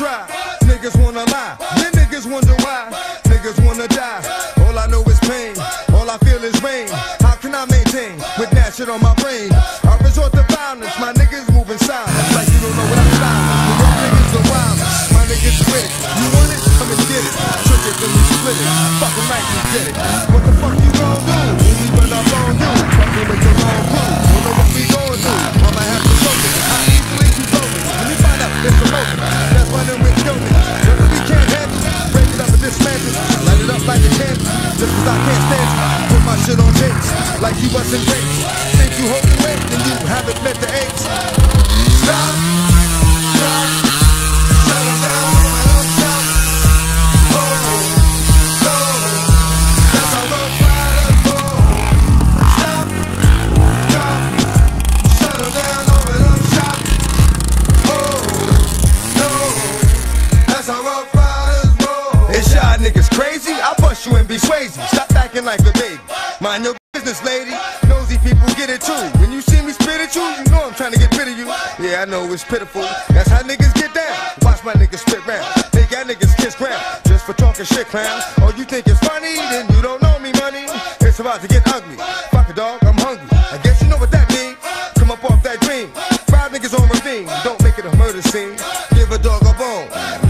try. Niggas wanna lie, then niggas wonder why. Niggas wanna die. All I know is pain, all I feel is rain. How can I maintain with that shit on my brain? I resort to violence, my niggas moving silent. Like you don't know what I'm styling. The real niggas the wild. My niggas quit. it. You want it? Come and get it. Trick it, then we split it. Fucking right, you did it. What the fuck you gonna do? Like a candle. Just cause I can't stand. Put my shit on tapes. Like you wasn't raped. Think you holding weight, then you haven't met the apes. Stop. Niggas crazy? I'll bust you and be swayzy. Stop acting like a baby. Mind your business, lady. Nosy people get it too. When you see me spit at you, you know I'm trying to get rid of you. Yeah, I know it's pitiful. That's how niggas get down. Watch my niggas spit round. Think y'all niggas kiss ground. Just for talking shit, clown. Oh, you think it's funny? Then you don't know me, money. It's about to get ugly. Fuck a dog, I'm hungry. I guess you know what that means. Come up off that dream. Five niggas on ravine. Don't make it a murder scene. Give a dog a bone.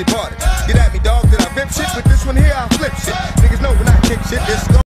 Departed. Get at me, dog, that I rip shit. But this one here, I flip shit. Niggas know when I kick shit, it's go.